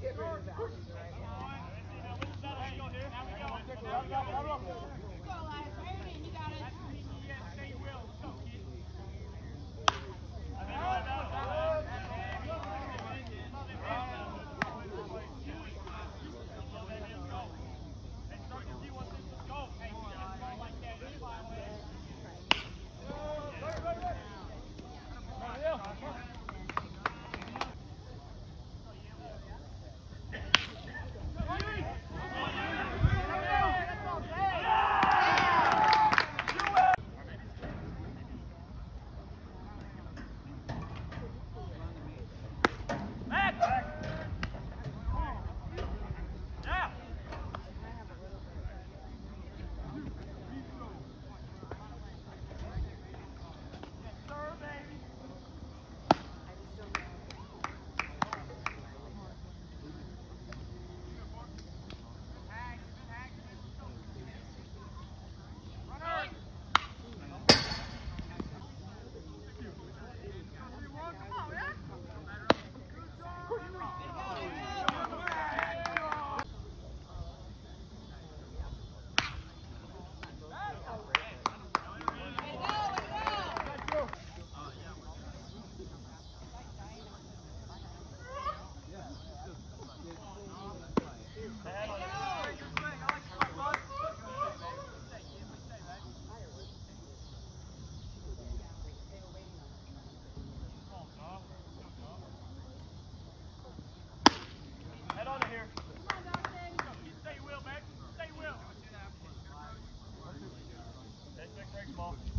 Get rid of that. Ball.